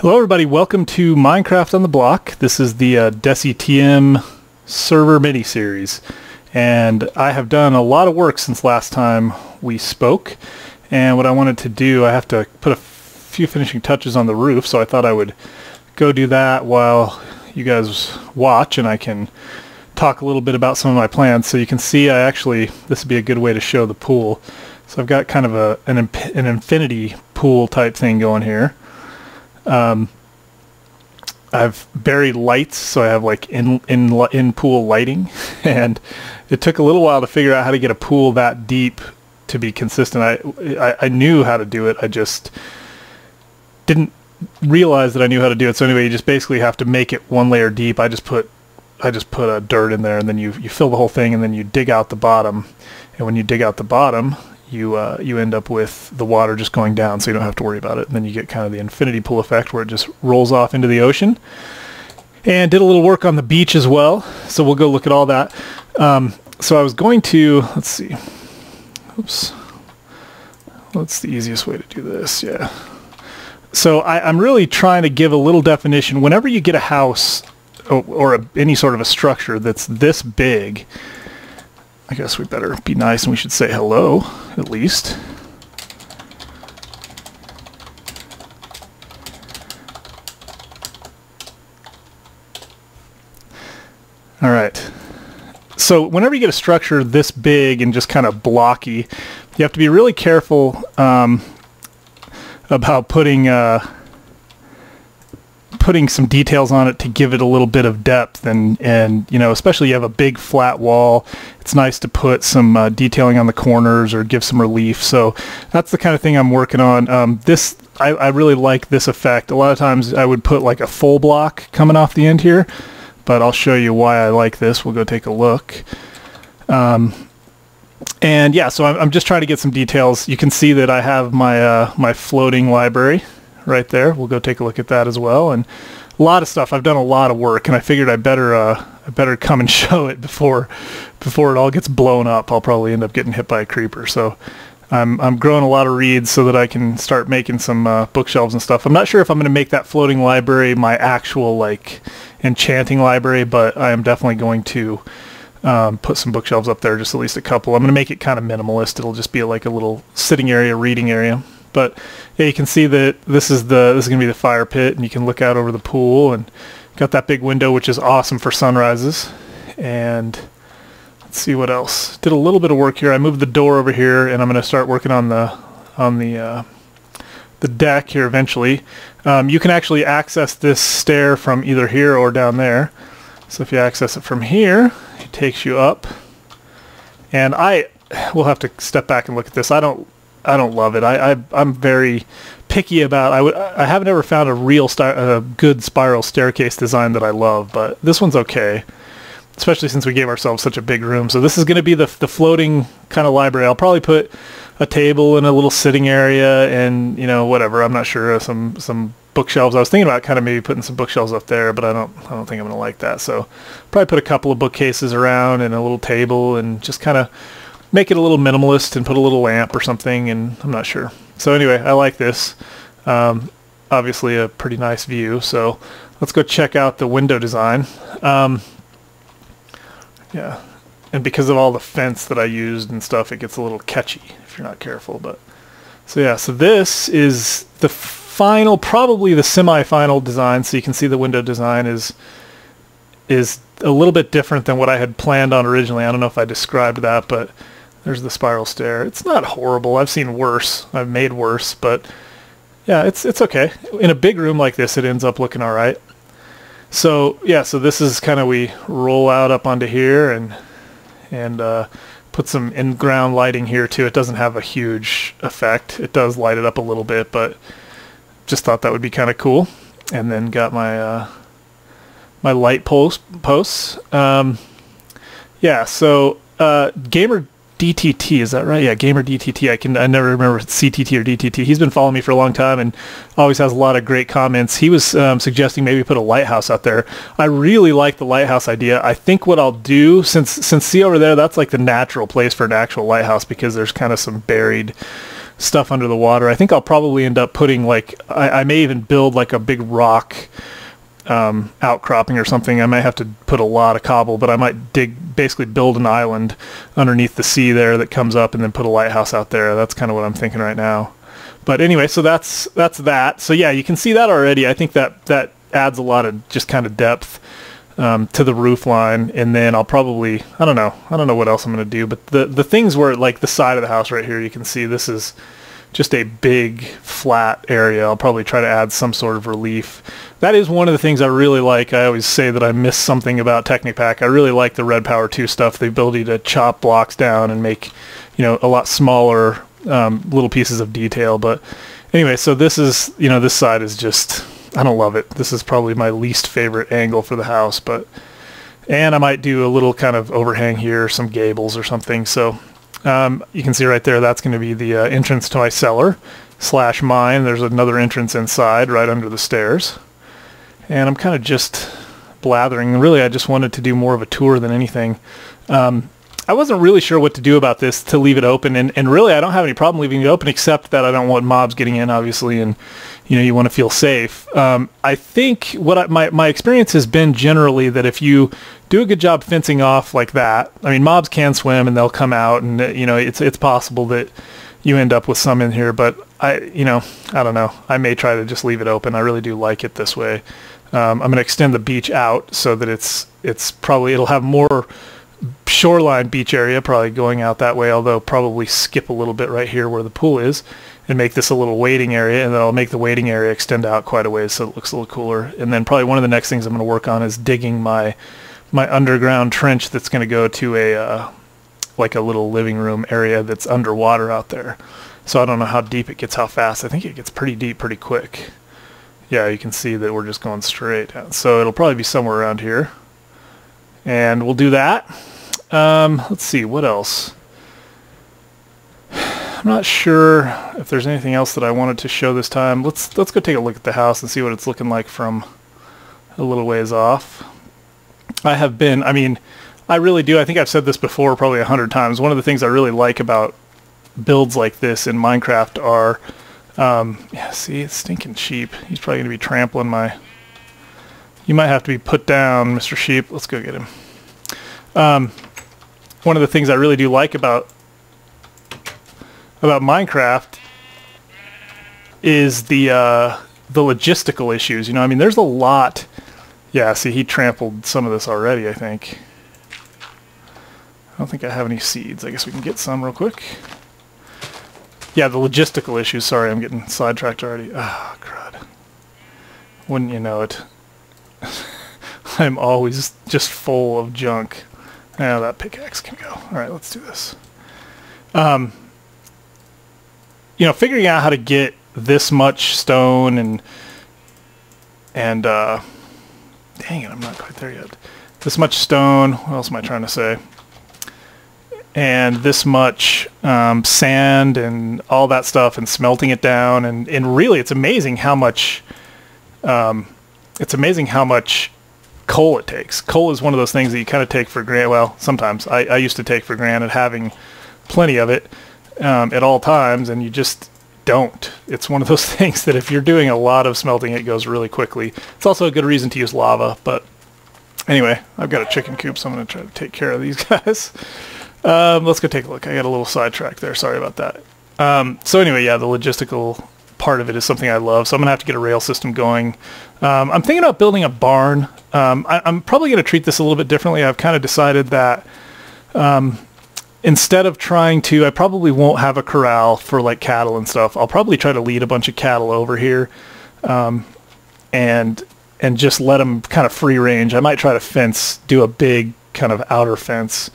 Hello everybody, welcome to Minecraft on the Block. This is the uh, DeciTM server mini-series. And I have done a lot of work since last time we spoke. And what I wanted to do, I have to put a few finishing touches on the roof, so I thought I would go do that while you guys watch and I can talk a little bit about some of my plans. So you can see I actually, this would be a good way to show the pool. So I've got kind of a an, an infinity pool type thing going here. Um, I've buried lights, so I have like in in in pool lighting, and it took a little while to figure out how to get a pool that deep to be consistent. I, I, I knew how to do it. I just didn't realize that I knew how to do it. So anyway, you just basically have to make it one layer deep. I just put I just put a dirt in there, and then you you fill the whole thing, and then you dig out the bottom. And when you dig out the bottom, you uh, you end up with the water just going down, so you don't have to worry about it. And then you get kind of the infinity pool effect where it just rolls off into the ocean. And did a little work on the beach as well, so we'll go look at all that. Um, so I was going to let's see. Oops. What's the easiest way to do this? Yeah. So I, am really trying to give a little definition. Whenever you get a house or, or a, any sort of a structure that's this big, I guess we better be nice and we should say hello, at least. All right. So whenever you get a structure this big and just kind of blocky, you have to be really careful um, about putting uh, putting some details on it to give it a little bit of depth and and you know especially you have a big flat wall. It's nice to put some uh, detailing on the corners or give some relief. So that's the kind of thing I'm working on. Um, this I, I really like this effect. A lot of times I would put like a full block coming off the end here but I'll show you why I like this. We'll go take a look. Um, and yeah so I'm, I'm just trying to get some details. You can see that I have my uh, my floating library right there. We'll go take a look at that as well. And a lot of stuff. I've done a lot of work, and I figured I better uh, I better come and show it before before it all gets blown up. I'll probably end up getting hit by a creeper. So I'm I'm growing a lot of reeds so that I can start making some uh, bookshelves and stuff. I'm not sure if I'm going to make that floating library my actual like enchanting library, but I am definitely going to um, put some bookshelves up there, just at least a couple. I'm going to make it kind of minimalist. It'll just be like a little sitting area, reading area. But yeah, you can see that this is the this is gonna be the fire pit, and you can look out over the pool, and got that big window, which is awesome for sunrises. And let's see what else. Did a little bit of work here. I moved the door over here, and I'm gonna start working on the on the uh, the deck here eventually. Um, you can actually access this stair from either here or down there. So if you access it from here, it takes you up. And I will have to step back and look at this. I don't I don't love it. I, I am very picky about. I would I haven't ever found a real a good spiral staircase design that I love, but this one's okay. Especially since we gave ourselves such a big room. So this is going to be the the floating kind of library. I'll probably put a table and a little sitting area and you know whatever. I'm not sure uh, some some bookshelves. I was thinking about kind of maybe putting some bookshelves up there, but I don't I don't think I'm going to like that. So probably put a couple of bookcases around and a little table and just kind of make it a little minimalist and put a little lamp or something, and I'm not sure. So anyway, I like this. Um, obviously a pretty nice view, so let's go check out the window design. Um, yeah, and because of all the fence that I used and stuff, it gets a little catchy if you're not careful. But so yeah, so this is the final, probably the semi-final design. So you can see the window design is is a little bit different than what I had planned on originally. I don't know if I described that, but there's the spiral stair. It's not horrible. I've seen worse. I've made worse, but yeah, it's it's okay. In a big room like this, it ends up looking all right. So yeah, so this is kind of we roll out up onto here and and uh, put some in-ground lighting here too. It doesn't have a huge effect. It does light it up a little bit, but just thought that would be kind of cool. And then got my uh, my light post posts. Um, yeah, so uh, gamer DTT, is that right? Yeah, Gamer DTT. I can I never remember CTT or DTT. He's been following me for a long time and always has a lot of great comments. He was um, suggesting maybe put a lighthouse out there. I really like the lighthouse idea. I think what I'll do since since see over there, that's like the natural place for an actual lighthouse because there's kind of some buried stuff under the water. I think I'll probably end up putting like I, I may even build like a big rock um, outcropping or something. I might have to put a lot of cobble, but I might dig basically build an island underneath the sea there that comes up, and then put a lighthouse out there. That's kind of what I'm thinking right now. But anyway, so that's that's that. So yeah, you can see that already. I think that that adds a lot of just kind of depth um, to the roof line, and then I'll probably I don't know I don't know what else I'm gonna do, but the the things where like the side of the house right here, you can see this is just a big flat area. I'll probably try to add some sort of relief. That is one of the things I really like. I always say that I miss something about Technic Pack. I really like the RedPower 2 stuff, the ability to chop blocks down and make, you know, a lot smaller um, little pieces of detail. But anyway, so this is, you know, this side is just, I don't love it. This is probably my least favorite angle for the house, but, and I might do a little kind of overhang here, some gables or something. So um, you can see right there, that's going to be the uh, entrance to my cellar slash mine. There's another entrance inside right under the stairs. And I'm kind of just blathering. Really, I just wanted to do more of a tour than anything. Um, I wasn't really sure what to do about this to leave it open, and, and really I don't have any problem leaving it open except that I don't want mobs getting in, obviously, and you know you want to feel safe. Um, I think what I, my my experience has been generally that if you do a good job fencing off like that, I mean mobs can swim and they'll come out, and you know it's it's possible that you end up with some in here, but I you know I don't know. I may try to just leave it open. I really do like it this way. Um, I'm going to extend the beach out so that it's it's probably it'll have more shoreline beach area, probably going out that way, although probably skip a little bit right here where the pool is and make this a little waiting area, and then I'll make the waiting area extend out quite a ways so it looks a little cooler. And then probably one of the next things I'm going to work on is digging my my underground trench that's going to go to a uh, like a little living room area that's underwater out there. So I don't know how deep it gets, how fast. I think it gets pretty deep pretty quick. Yeah, you can see that we're just going straight. So it'll probably be somewhere around here. And we'll do that. Um, let's see, what else? I'm not sure if there's anything else that I wanted to show this time. Let's let's go take a look at the house and see what it's looking like from a little ways off. I have been, I mean, I really do. I think I've said this before probably a hundred times. One of the things I really like about builds like this in Minecraft are, um, yeah, see, it's stinking cheap. He's probably going to be trampling my, you might have to be put down, Mr. Sheep. Let's go get him. Um, one of the things I really do like about about Minecraft is the uh, the logistical issues. You know, I mean, there's a lot. Yeah, see, he trampled some of this already. I think. I don't think I have any seeds. I guess we can get some real quick. Yeah, the logistical issues. Sorry, I'm getting sidetracked already. Ah, oh, crud. Wouldn't you know it? I'm always just full of junk. Now that pickaxe can go. All right, let's do this. Um, you know, figuring out how to get this much stone and and uh, dang it, I'm not quite there yet. This much stone. What else am I trying to say? And this much um, sand and all that stuff, and smelting it down, and and really, it's amazing how much. Um, it's amazing how much coal it takes. Coal is one of those things that you kind of take for granted. Well, sometimes I, I used to take for granted having plenty of it um, at all times, and you just don't. It's one of those things that if you're doing a lot of smelting, it goes really quickly. It's also a good reason to use lava, but anyway, I've got a chicken coop, so I'm going to try to take care of these guys. Um, let's go take a look. I got a little sidetracked there. Sorry about that. Um, so anyway, yeah, the logistical part of it is something I love. So I'm going to have to get a rail system going. Um, I'm thinking about building a barn. Um, I, am probably going to treat this a little bit differently. I've kind of decided that um, instead of trying to, I probably won't have a corral for like cattle and stuff. I'll probably try to lead a bunch of cattle over here, um, and and just let them kind of free range. I might try to fence, do a big kind of outer fence,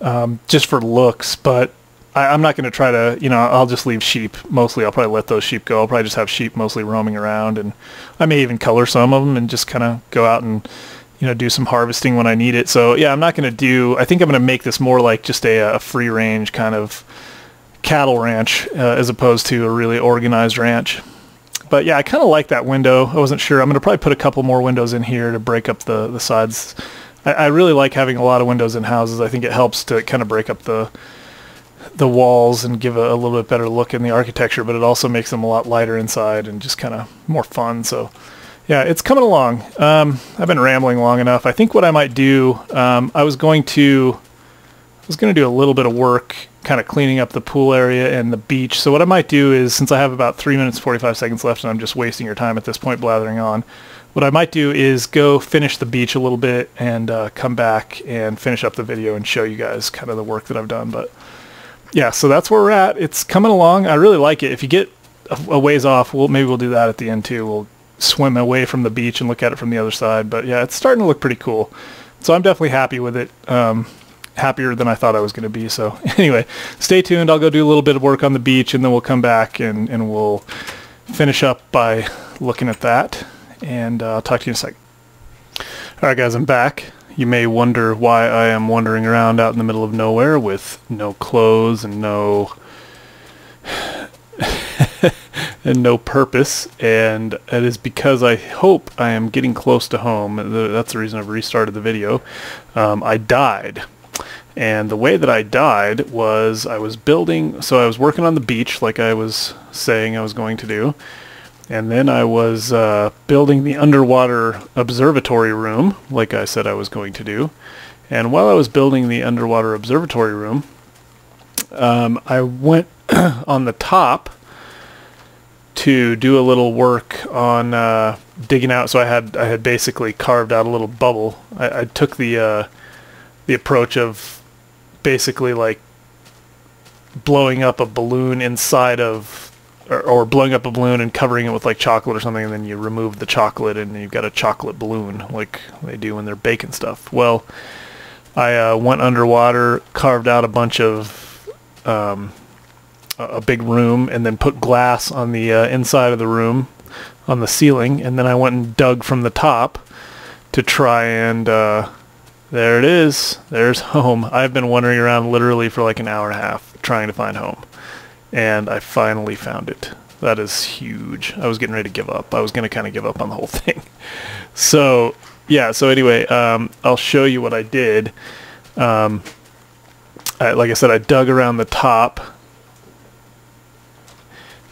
um, just for looks. But I, am not going to try to, you know, I'll just leave sheep mostly. I'll probably let those sheep go. I'll probably just have sheep mostly roaming around, and I may even color some of them and just kind of go out and you know, do some harvesting when I need it. So yeah, I'm not going to do, I think I'm going to make this more like just a, a free range kind of cattle ranch uh, as opposed to a really organized ranch. But yeah, I kind of like that window. I wasn't sure. I'm going to probably put a couple more windows in here to break up the, the sides. I, I really like having a lot of windows in houses. I think it helps to kind of break up the the walls and give a, a, little bit better look in the architecture, but it also makes them a lot lighter inside and just kind of more fun. So yeah, it's coming along. Um, I've been rambling long enough. I think what I might do, um, I was going to, I was going to do a little bit of work kind of cleaning up the pool area and the beach. So what I might do is, since I have about 3 minutes 45 seconds left and I'm just wasting your time at this point blathering on, what I might do is go finish the beach a little bit and uh, come back and finish up the video and show you guys kind of the work that I've done. But yeah, so that's where we're at. It's coming along. I really like it. If you get a ways off, we'll, maybe we'll do that at the end too. We'll swim away from the beach and look at it from the other side. But yeah, it's starting to look pretty cool. So I'm definitely happy with it. Um, happier than I thought I was going to be. So anyway, stay tuned. I'll go do a little bit of work on the beach and then we'll come back and, and we'll finish up by looking at that. And uh, I'll talk to you in a second. All right, guys, I'm back. You may wonder why I am wandering around out in the middle of nowhere with no clothes and no and no purpose, and it is because I hope I am getting close to home. That's the reason I've restarted the video. Um, I died. And the way that I died was I was building, so I was working on the beach like I was saying I was going to do. And then I was uh, building the underwater observatory room like I said I was going to do. And while I was building the underwater observatory room, um, I went on the top to do a little work on uh, digging out. So I had I had basically carved out a little bubble. I, I took the uh, the approach of basically like blowing up a balloon inside of or, or, blowing up a balloon and covering it with like chocolate or something and then you remove the chocolate and you've got a chocolate balloon like they do when they're baking stuff. Well i uh, went underwater carved out a bunch of um, a big room and then put glass on the uh, inside of the room on the ceiling and then I went and dug from the top to try and uh, there it is. There's home. I've been wandering around literally for like an hour and a half trying to find home and I finally found it. That is huge. I was getting ready to give up. I was going to kind of give up on the whole thing. So yeah so anyway um, I'll show you what I did. Um, I, like I said I dug around the top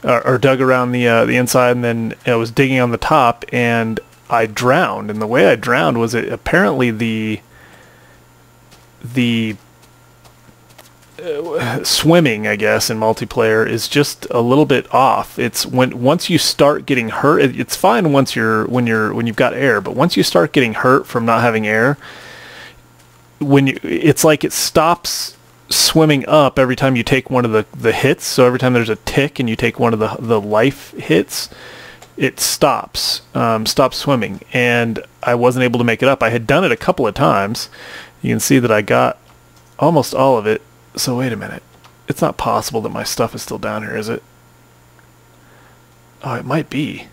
or, or dug around the uh, the inside, and then I was digging on the top, and I drowned. And the way I drowned was it apparently the the swimming, I guess, in multiplayer is just a little bit off. It's when once you start getting hurt, it, it's fine once you're when you're when you've got air, but once you start getting hurt from not having air, when you it's like it stops swimming up every time you take one of the, the hits. So every time there's a tick and you take one of the, the life hits, it stops, um, stops swimming. And I wasn't able to make it up. I had done it a couple of times. You can see that I got almost all of it. So wait a minute. It's not possible that my stuff is still down here, is it? Oh, it might be.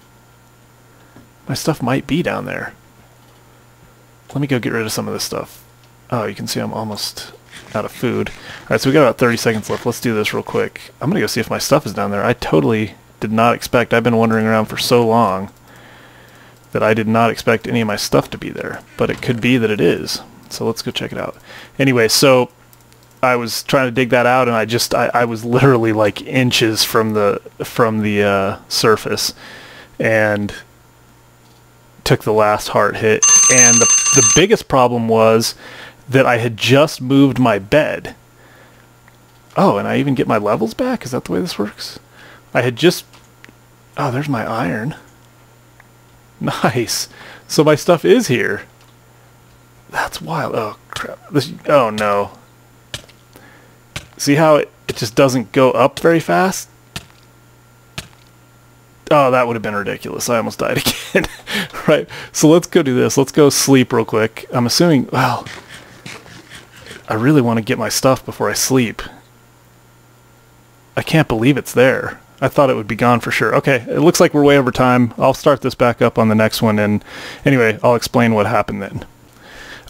My stuff might be down there. Let me go get rid of some of this stuff. Oh, you can see I'm almost out of food. Alright, so we got about 30 seconds left. Let's do this real quick. I'm going to go see if my stuff is down there. I totally did not expect. I've been wandering around for so long that I did not expect any of my stuff to be there. But it could be that it is. So let's go check it out. Anyway, so I was trying to dig that out and I just I, I was literally like inches from the from the uh, surface and took the last heart hit and the the biggest problem was that I had just moved my bed. Oh, and I even get my levels back? Is that the way this works? I had just... Oh, there's my iron. Nice. So my stuff is here. That's wild. Oh, crap. This, oh, no. See how it, it just doesn't go up very fast? Oh, that would have been ridiculous. I almost died again. right. So let's go do this. Let's go sleep real quick. I'm assuming... Well... I really want to get my stuff before I sleep. I can't believe it's there. I thought it would be gone for sure. Okay, it looks like we're way over time. I'll start this back up on the next one, and anyway, I'll explain what happened then.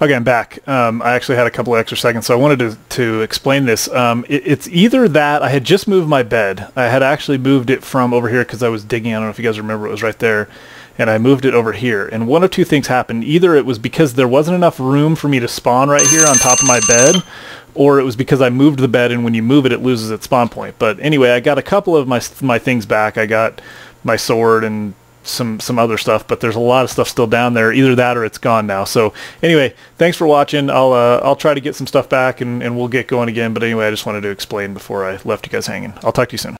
Okay, I'm back. Um, I actually had a couple of extra seconds, so I wanted to, to explain this. Um, it, it's either that I had just moved my bed. I had actually moved it from over here because I was digging. I don't know if you guys remember. It was right there. And I moved it over here. And one of two things happened. Either it was because there wasn't enough room for me to spawn right here on top of my bed, or it was because I moved the bed and when you move it, it loses its spawn point. But anyway, I got a couple of my, my things back. I got my sword and some some other stuff, but there's a lot of stuff still down there. Either that or it's gone now. So anyway, thanks for watching. I'll uh, I'll try to get some stuff back and, and we'll get going again. But anyway, I just wanted to explain before I left you guys hanging. I'll talk to you soon.